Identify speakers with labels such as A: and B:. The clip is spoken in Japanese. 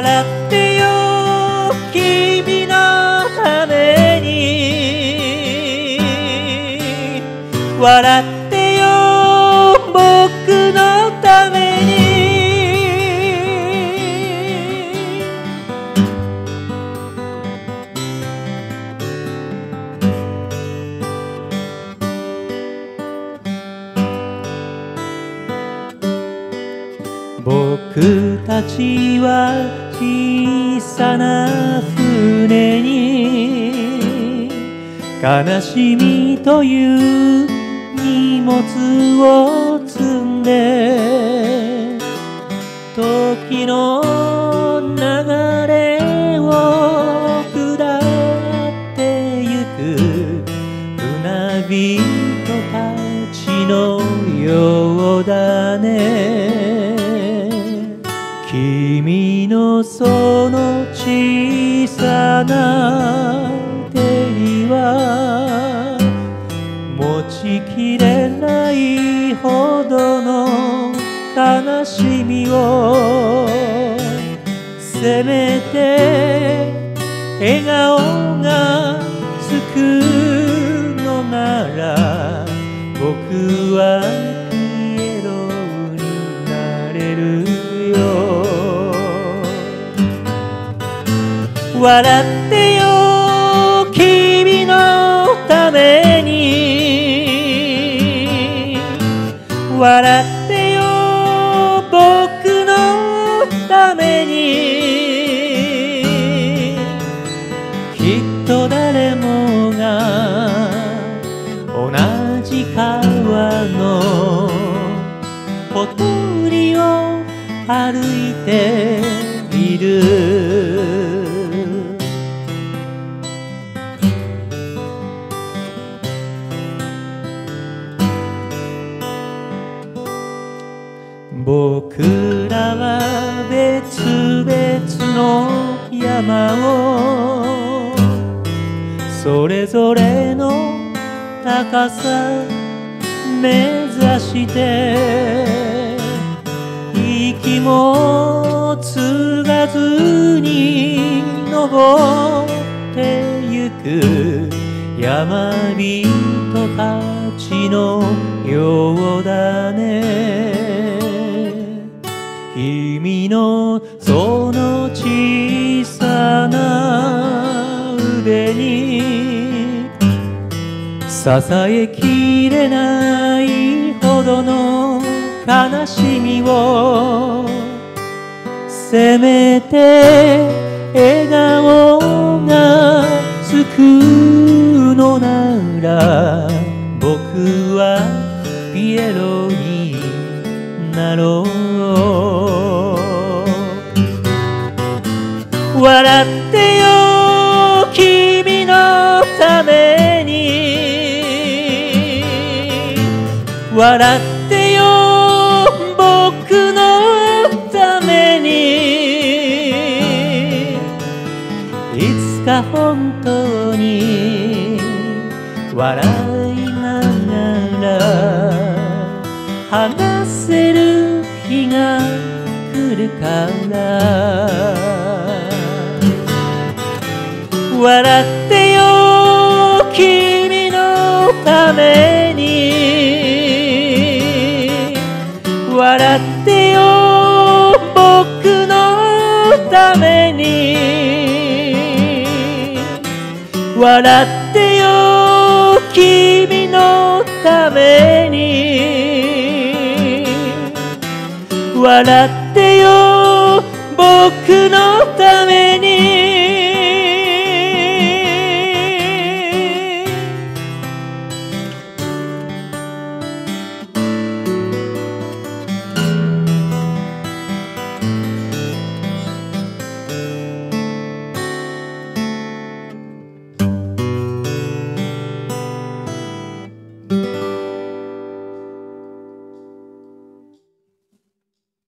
A: 笑ってよ君のために。笑ってよ僕のために僕たちは小さな船に悲しみという荷物を積んで時の流れを下ってゆく船人たちのようだね。その小さな手には持ちきれないほどの悲しみをせめて笑顔がつくのなら僕は笑ってよ君のために。笑ってよ僕のために。きっと誰もが同じ川のほとりを歩いて別々の山をそれぞれの高さ目指して息も継がずに登ってゆく山人たちのようだね。君のその小さな腕に支えきれないほどの悲しみをせめて笑顔がつくのなら笑ってよ君のために。笑ってよ僕のために。いつか本当に笑いながら話せる日が来るから。笑ってよ君のために。笑ってよ僕のために。笑ってよ君のために。笑ってよ僕のために。